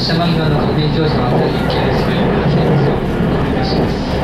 車間際の確認乗車はぜひ系列をくお願いします。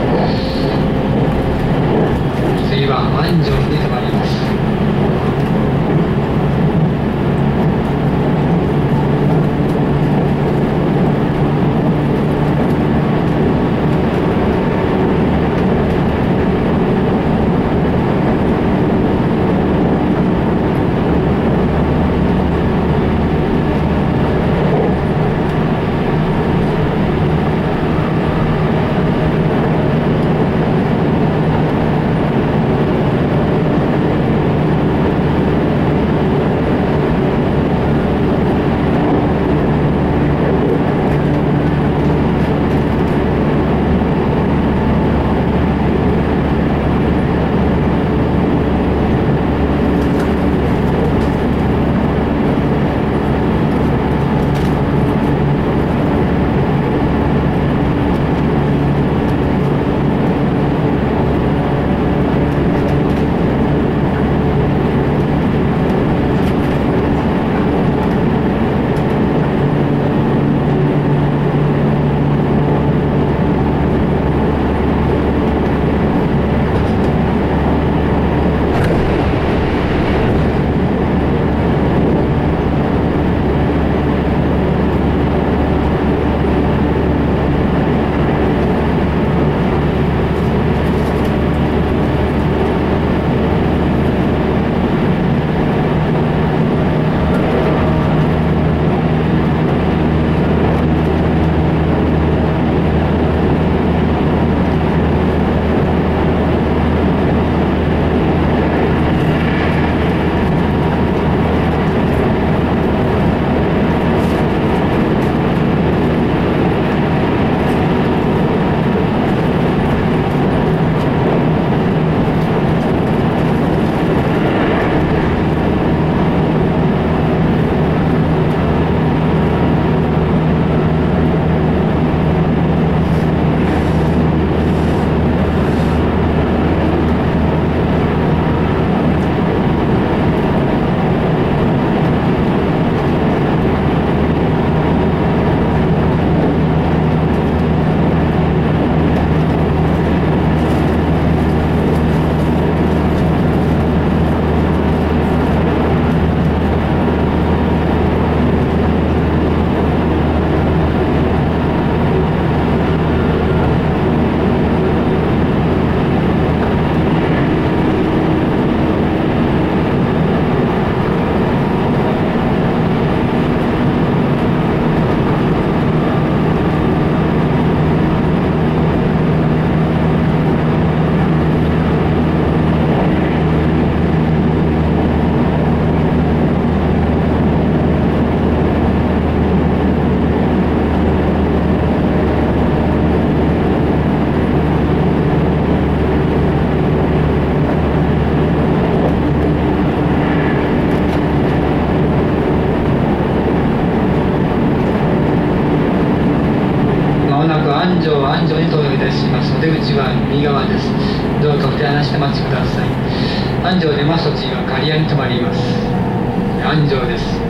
側です。どうかお手離してお待ちください。安城出ますと次は刈谷に停まります。安城です。